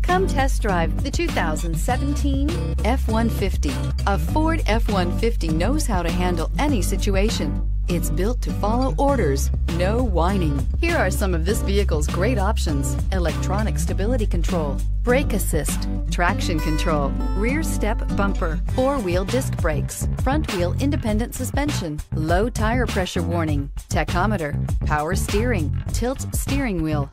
Come test drive the 2017 F-150. A Ford F-150 knows how to handle any situation. It's built to follow orders, no whining. Here are some of this vehicle's great options. Electronic stability control, brake assist, traction control, rear step bumper, four-wheel disc brakes, front wheel independent suspension, low tire pressure warning, tachometer, power steering, tilt steering wheel.